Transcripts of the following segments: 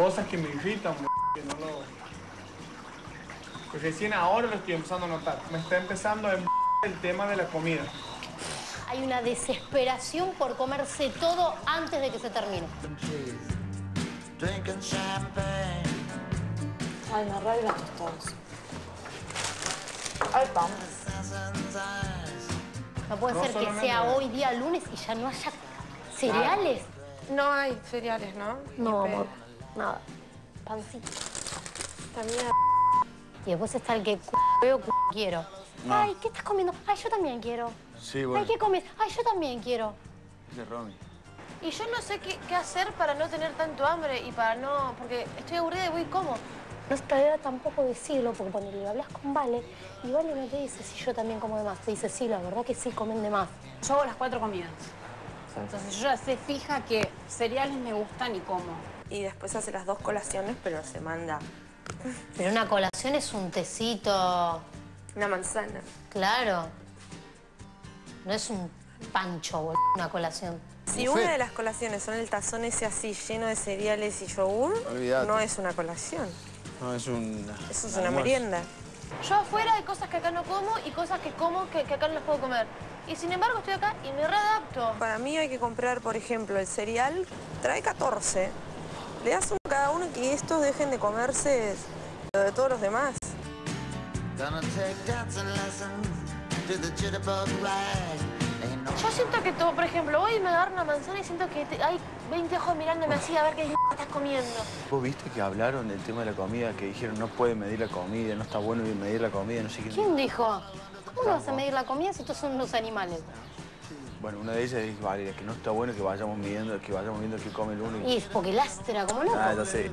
cosas que me irritan, que no lo... Que recién ahora lo estoy empezando a notar. Me está empezando a el tema de la comida. Hay una desesperación por comerse todo antes de que se termine. Ay, me arreglan las tostadas. Al pan. No puede No ser que sea hoy día lunes y ya no haya cereales. No hay cereales, ¿no? No, amor, nada. Pancito. Esta mierda. Y después está el que veo, quiero. Ay, ¿qué estás comiendo? Ay, yo también quiero. Sí, Ay, bueno. ¿qué comes? Ay, yo también quiero. Ese es Romy. Y yo no sé qué, qué hacer para no tener tanto hambre y para no... Porque estoy aburrida y voy y como. No es idea tampoco decirlo, porque ponele, hablas con Vale y Vale no te dice si yo también como de más. Te dice, sí, la verdad que sí, comen de más. Yo hago las cuatro comidas. Entonces yo ya sé fija que cereales me gustan y como. Y después hace las dos colaciones, pero se manda Pero una colación es un tecito, una manzana. claro. No es un pancho, boludo, una colación. Si una de las colaciones son el tazón ese así lleno de cereales y yogur, no es una colación. No, es un... Eso es una merienda. Yo afuera hay cosas que acá no como y cosas que como que, que acá no las puedo comer. Y sin embargo estoy acá y me readapto. Para mí hay que comprar, por ejemplo, el cereal, trae 14. Le das uno a cada uno que estos dejen de comerse lo de todos los demás. Yo siento que, todo, por ejemplo, hoy me agarro una manzana y siento que te- hay 20 ojos mirándome así a ver qué estás comiendo. ¿Vos viste que hablaron del tema de la comida? Que dijeron no puede medir la comida, no está bueno medir la comida, no sé qué. ¿Quién dijo? ¿Cómo no vas a medir la comida si estos son los animales? Bueno, una de ellas dijo, vale, que no está bueno que vayamos midiendo, que vayamos viendo qué come el uno. Y es porque lastra como loco. Ah, ya sé.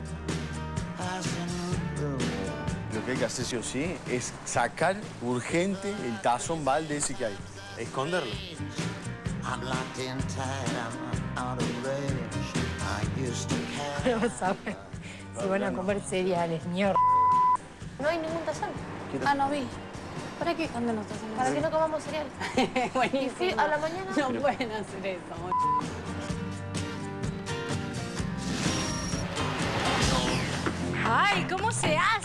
Lo que hay que hacer sí o sí es sacar urgente el tazón balde ese que hay. Esconderlo. I'm locked in tight, I'm out of range. I used to carry Vamos a ver si van a comer cereales, mierda. No hay ningún tazón. Ah, no vi. ¿Para qué esconden los tazones? Para que no comamos cereal. Buenísimo. Y fui a la mañana- No pueden hacer eso. Ay, ¿cómo se hace?